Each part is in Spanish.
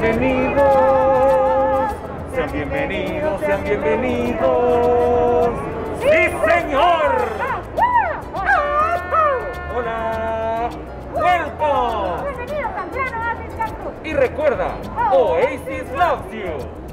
bienvenidos, sean bienvenidos, sean bienvenidos. ¡Sí, señor! ¡Hola! ¡Welcome! Bienvenidos, campeones, Y recuerda, Oasis loves you.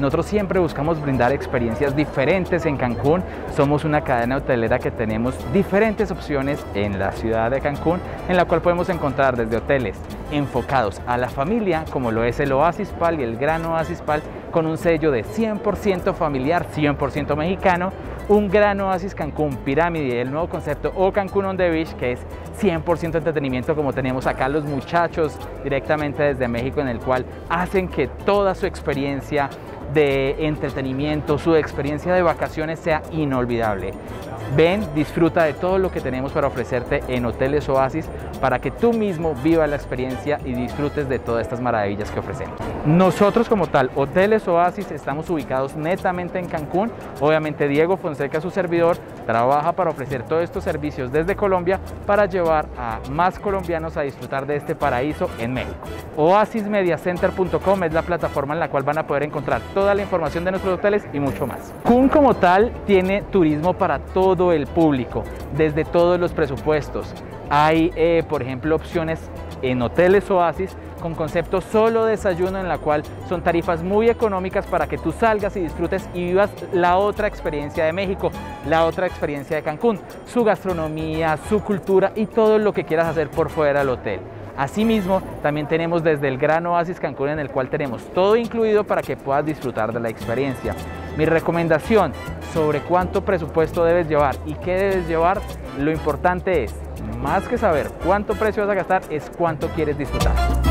Nosotros siempre buscamos brindar experiencias diferentes en Cancún. Somos una cadena hotelera que tenemos diferentes opciones en la ciudad de Cancún, en la cual podemos encontrar desde hoteles enfocados a la familia, como lo es el Oasis Pal y el Gran Oasis Pal, con un sello de 100% familiar, 100% mexicano, un Gran Oasis Cancún Pirámide, el nuevo concepto, o Cancún on the Beach, que es 100% entretenimiento, como tenemos acá los muchachos directamente desde México, en el cual hacen que toda su experiencia de entretenimiento, su experiencia de vacaciones sea inolvidable. Ven, disfruta de todo lo que tenemos para ofrecerte en Hoteles Oasis para que tú mismo vivas la experiencia y disfrutes de todas estas maravillas que ofrecemos. Nosotros como tal, Hoteles Oasis, estamos ubicados netamente en Cancún. Obviamente Diego Fonseca, su servidor, trabaja para ofrecer todos estos servicios desde Colombia para llevar a más colombianos a disfrutar de este paraíso en México. Oasismediacenter.com es la plataforma en la cual van a poder encontrar toda la información de nuestros hoteles y mucho más. Cancún como tal tiene turismo para todo el público, desde todos los presupuestos. Hay, eh, por ejemplo, opciones en hoteles Oasis con concepto solo desayuno en la cual son tarifas muy económicas para que tú salgas y disfrutes y vivas la otra experiencia de México, la otra experiencia de Cancún, su gastronomía, su cultura y todo lo que quieras hacer por fuera del hotel. Asimismo, también tenemos desde el Gran Oasis Cancún en el cual tenemos todo incluido para que puedas disfrutar de la experiencia. Mi recomendación sobre cuánto presupuesto debes llevar y qué debes llevar, lo importante es, más que saber cuánto precio vas a gastar, es cuánto quieres disfrutar.